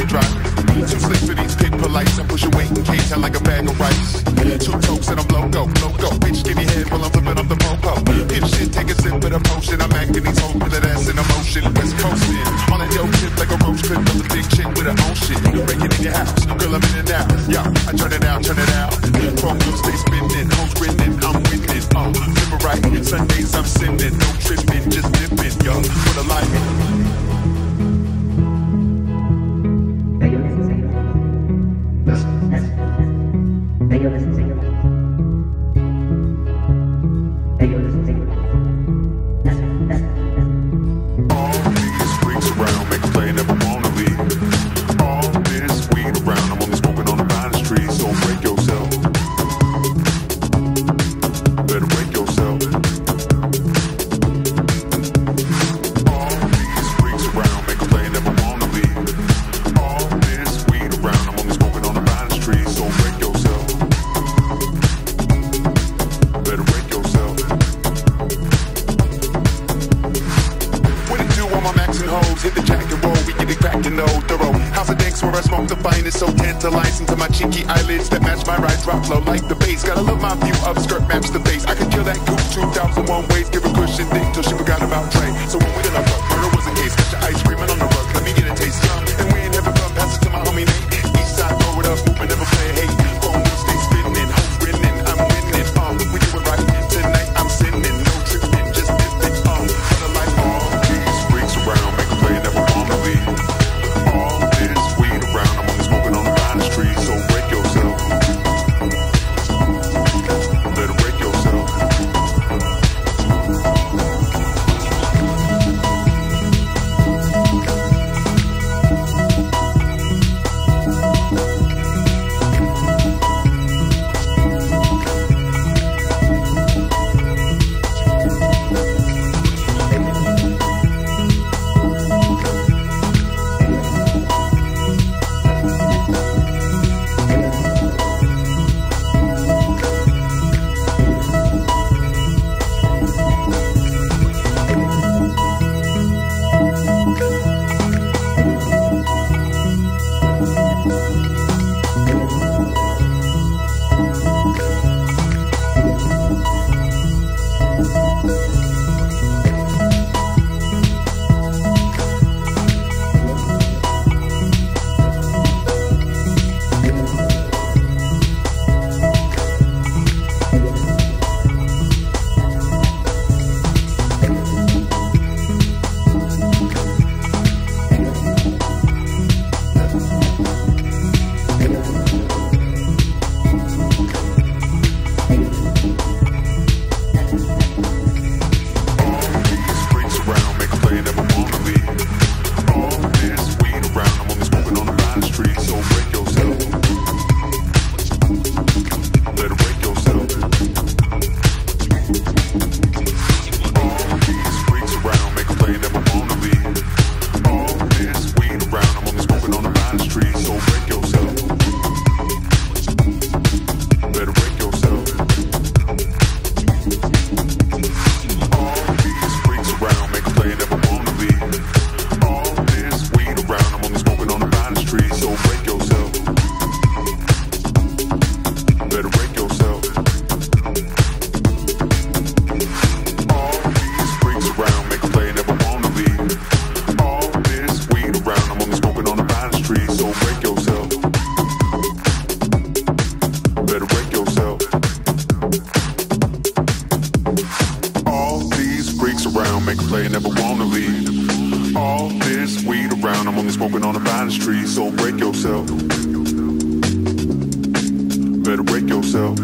backdrop. Too slick for these pig polites. I push your weight in cage like a bag of rice. Two tokes and I'm loco, loco. Bitch, give me head while I'm flipping up the popo. If shit, take a sip of the potion. I'm acting these hoes with that ass in emotion. West Coast in. On a dope tip like a roach clip with a thick chick with a own shit. Breaking in your house. Girl, I'm in and out. Yo, I turn it out, turn it out. Chrome stay spinning. Hoes grinning. I'm winning. Oh, right. Sundays I'm sinning. No tripping, just dipping. Yo, for the light. It crackin' no. House of danks where I smoke the finest, so tantalizing to my cheeky eyelids that match my right drop low like the bass. Gotta love my view of skirt match the face. I could kill that goop 2001 ways, give a cushion dick till she forgot about Dre. So when we done so break yourself. Make a play, never wanna leave. All this weed around, I'm only smoking on the finest trees, so break yourself. Better break yourself.